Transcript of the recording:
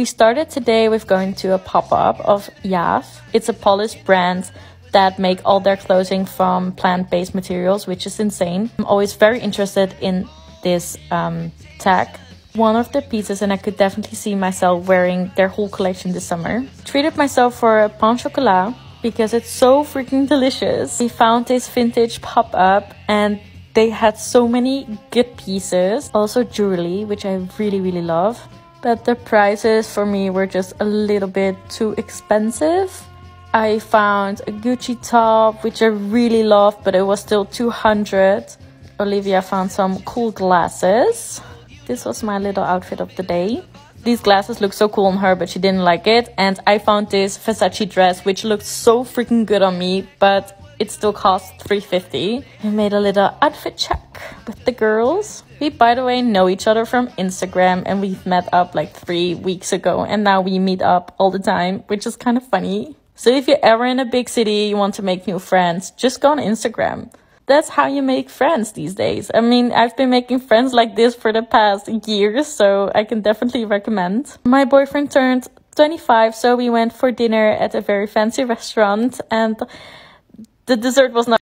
We started today with going to a pop-up of JAAF. It's a Polish brand that make all their clothing from plant-based materials, which is insane. I'm always very interested in this um, tag. One of the pieces and I could definitely see myself wearing their whole collection this summer. Treated myself for a pain chocolat because it's so freaking delicious. We found this vintage pop-up and they had so many good pieces. Also jewelry, which I really, really love but the prices for me were just a little bit too expensive. I found a Gucci top, which I really loved, but it was still 200. Olivia found some cool glasses. This was my little outfit of the day. These glasses look so cool on her, but she didn't like it. And I found this Versace dress, which looked so freaking good on me, but it still cost 350 we made a little outfit check with the girls. We by the way know each other from instagram and we've met up like three weeks ago and now we meet up all the time which is kind of funny. So if you're ever in a big city you want to make new friends just go on instagram. That's how you make friends these days. I mean i've been making friends like this for the past years so i can definitely recommend. My boyfriend turned 25 so we went for dinner at a very fancy restaurant and the dessert was not